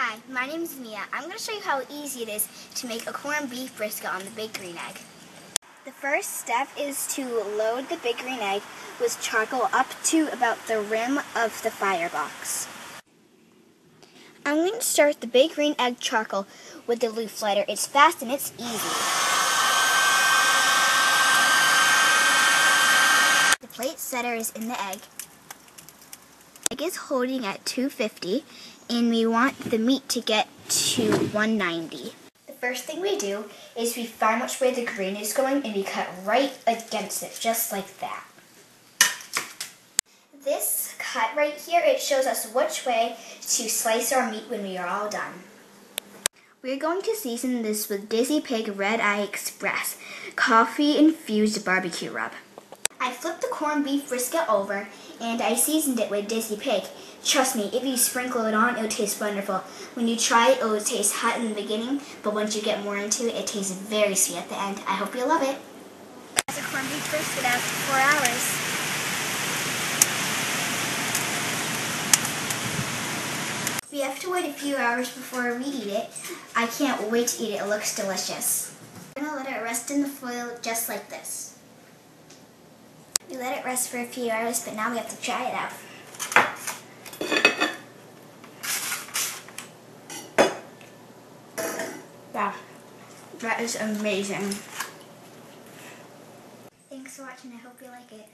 Hi, my name is Mia. I'm going to show you how easy it is to make a corned beef brisket on the big green egg. The first step is to load the big green egg with charcoal up to about the rim of the firebox. I'm going to start the big green egg charcoal with the Looft lighter. It's fast and it's easy. The plate setter is in the egg. Is holding at 250 and we want the meat to get to 190. The first thing we do is we find which way the grain is going and we cut right against it, just like that. This cut right here, it shows us which way to slice our meat when we are all done. We're going to season this with Dizzy Pig Red Eye Express coffee infused barbecue rub. I flipped the corned beef brisket over and I seasoned it with Dizzy Pig. Trust me, if you sprinkle it on, it'll taste wonderful. When you try it, it'll taste hot in the beginning, but once you get more into it, it tastes very sweet at the end. I hope you love it. That's a corned beef brisket for four hours. We have to wait a few hours before we eat it. I can't wait to eat it. It looks delicious. I'm going to let it rest in the foil just like this. We let it rest for a few hours, but now we have to try it out. Wow, that is amazing. Thanks for watching. I hope you like it.